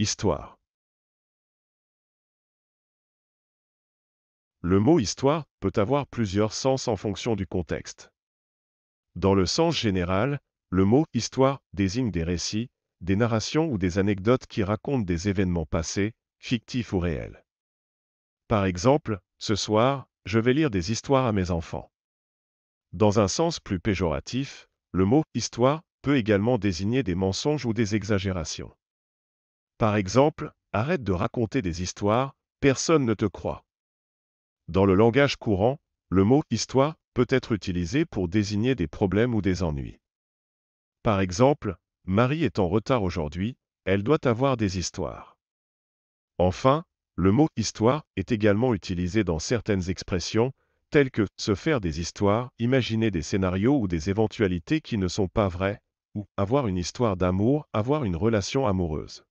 Histoire. Le mot histoire peut avoir plusieurs sens en fonction du contexte. Dans le sens général, le mot histoire désigne des récits, des narrations ou des anecdotes qui racontent des événements passés, fictifs ou réels. Par exemple, ce soir, je vais lire des histoires à mes enfants. Dans un sens plus péjoratif, le mot histoire peut également désigner des mensonges ou des exagérations. Par exemple, arrête de raconter des histoires, personne ne te croit. Dans le langage courant, le mot histoire peut être utilisé pour désigner des problèmes ou des ennuis. Par exemple, Marie est en retard aujourd'hui, elle doit avoir des histoires. Enfin, le mot histoire est également utilisé dans certaines expressions, telles que se faire des histoires, imaginer des scénarios ou des éventualités qui ne sont pas vraies, ou avoir une histoire d'amour, avoir une relation amoureuse.